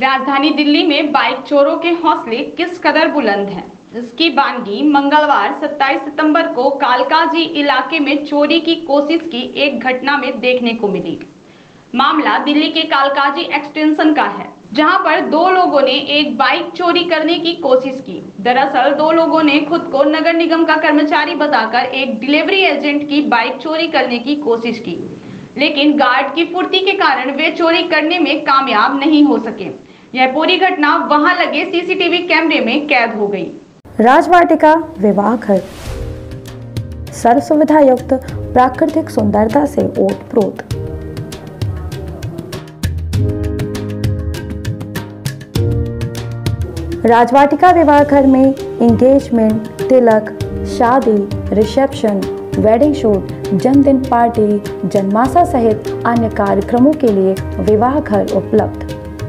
राजधानी दिल्ली में बाइक चोरों के हौसले किस कदर बुलंद हैं? इसकी बानगी मंगलवार 27 सितंबर को कालकाजी इलाके में चोरी की कोशिश की एक घटना में देखने को मिली। मामला दिल्ली के कालकाजी एक्सटेंशन का है, जहाँ पर दो लोगों ने एक बाइक चोरी करने की कोशिश की। दरअसल, दो लोगों ने खुद को नगर निगम का कर्मचारी बताकर एक डिलीवरी एजेंट की बाइक चोरी करने की कोशिश की, लेकिन गार्ड की फुर्ती के कारण वे चोरी करने में कामयाब नहीं हो सके। यह पूरी घटना वहाँ लगे सीसीटीवी कैमरे में कैद हो गई। राजवाटिका विवाह घर। सर्व सुविधा युक्त प्राकृतिक सुंदरता से ओत प्रोत। राजवाटिका विवाह घर में इंगेजमेंट तिलक, शादी रिसेप्शन वेडिंग शूट जन्मदिन पार्टी जन्माशा सहित अन्य कार्यक्रमों के लिए विवाह घर उपलब्ध।